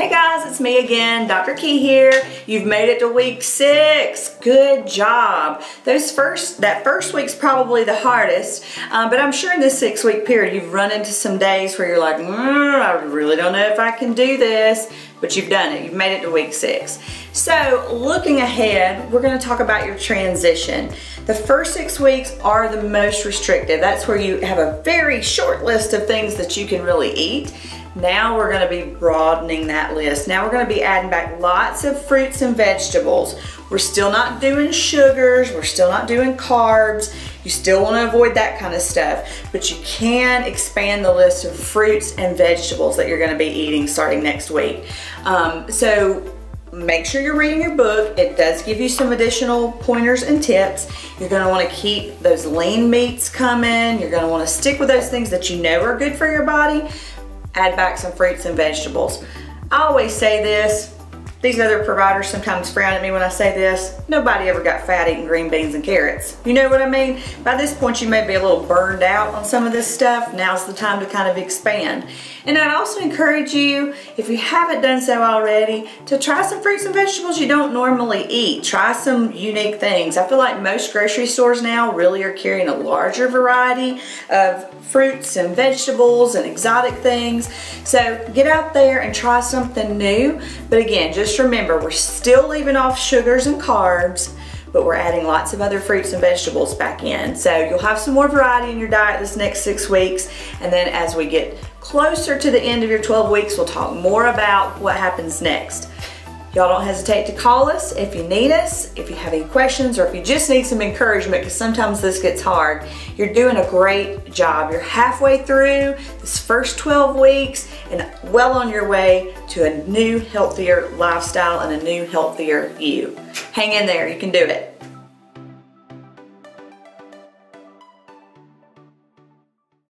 Hey guys, it's me again, Dr. Key here. You've made it to week six. Good job. Those first, that first week's probably the hardest, um, but I'm sure in this six week period you've run into some days where you're like, mm, I really don't know if I can do this, but you've done it. You've made it to week six. So looking ahead, we're gonna talk about your transition. The first six weeks are the most restrictive. That's where you have a very short list of things that you can really eat. Now we're gonna be broadening that list. Now we're gonna be adding back lots of fruits and vegetables. We're still not doing sugars, we're still not doing carbs. You still wanna avoid that kind of stuff, but you can expand the list of fruits and vegetables that you're gonna be eating starting next week. Um, so make sure you're reading your book. It does give you some additional pointers and tips. You're gonna wanna keep those lean meats coming. You're gonna wanna stick with those things that you know are good for your body add back some fruits and vegetables. I always say this, these other providers sometimes frown at me when I say this. Nobody ever got fat eating green beans and carrots. You know what I mean? By this point, you may be a little burned out on some of this stuff. Now's the time to kind of expand. And I'd also encourage you, if you haven't done so already, to try some fruits and vegetables you don't normally eat. Try some unique things. I feel like most grocery stores now really are carrying a larger variety of fruits and vegetables and exotic things. So get out there and try something new. But again, just remember, we're still leaving off sugars and carbs but we're adding lots of other fruits and vegetables back in. So you'll have some more variety in your diet this next six weeks. And then as we get closer to the end of your 12 weeks, we'll talk more about what happens next. Y'all don't hesitate to call us if you need us, if you have any questions, or if you just need some encouragement, because sometimes this gets hard. You're doing a great job. You're halfway through this first 12 weeks and well on your way to a new, healthier lifestyle and a new, healthier you. Hang in there, you can do it.